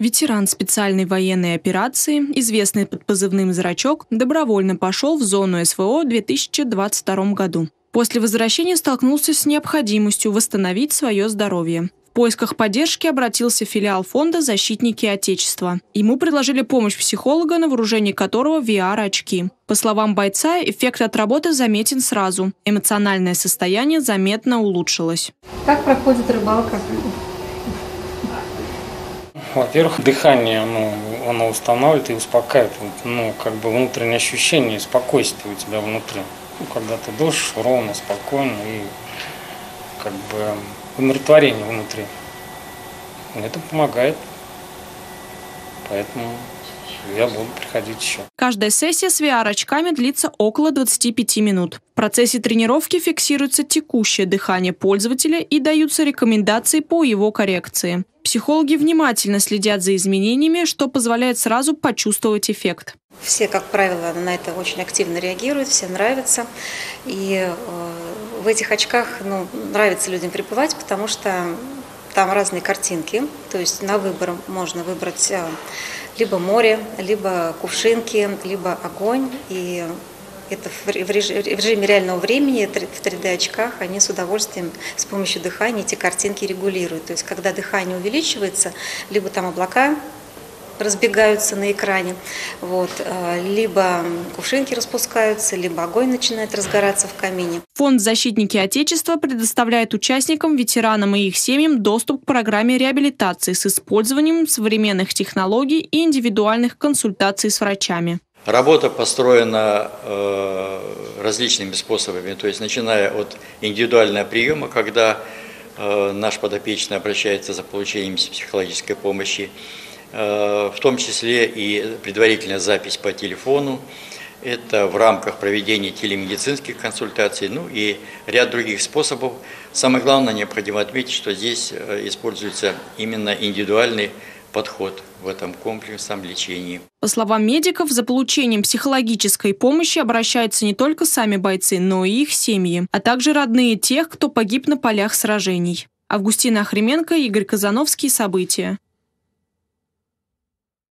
Ветеран специальной военной операции, известный под позывным «Зрачок», добровольно пошел в зону СВО в 2022 году. После возвращения столкнулся с необходимостью восстановить свое здоровье. В поисках поддержки обратился филиал фонда «Защитники Отечества». Ему предложили помощь психолога, на вооружении которого VR-очки. По словам бойца, эффект от работы заметен сразу. Эмоциональное состояние заметно улучшилось. Как проходит рыбалка? Во-первых, дыхание, ну, оно устанавливает и успокаивает. Ну, как бы внутреннее ощущение спокойствия у тебя внутри. Ну, когда ты дышишь ровно, спокойно и как бы умиротворение внутри. Это помогает. Поэтому я буду приходить еще. Каждая сессия с VR-очками длится около 25 минут. В процессе тренировки фиксируется текущее дыхание пользователя и даются рекомендации по его коррекции. Психологи внимательно следят за изменениями, что позволяет сразу почувствовать эффект. Все, как правило, на это очень активно реагируют, всем нравится. И э, в этих очках ну, нравится людям пребывать, потому что там разные картинки, то есть на выбор можно выбрать э, либо море, либо кувшинки, либо огонь. И это в режиме реального времени, в 3D-очках, они с удовольствием с помощью дыхания эти картинки регулируют. То есть, когда дыхание увеличивается, либо там облака разбегаются на экране, вот, э, либо кувшинки распускаются, либо огонь начинает разгораться в камине. Фонд «Защитники Отечества» предоставляет участникам, ветеранам и их семьям доступ к программе реабилитации с использованием современных технологий и индивидуальных консультаций с врачами. Работа построена э, различными способами, то есть начиная от индивидуального приема, когда э, наш подопечный обращается за получением психологической помощи, в том числе и предварительная запись по телефону. Это в рамках проведения телемедицинских консультаций, ну и ряд других способов. Самое главное, необходимо отметить, что здесь э, используется именно индивидуальный подход в этом комплексном лечении. По словам медиков, за получением психологической помощи обращаются не только сами бойцы, но и их семьи, а также родные тех, кто погиб на полях сражений. Августина Охременко, Игорь Казановский. События.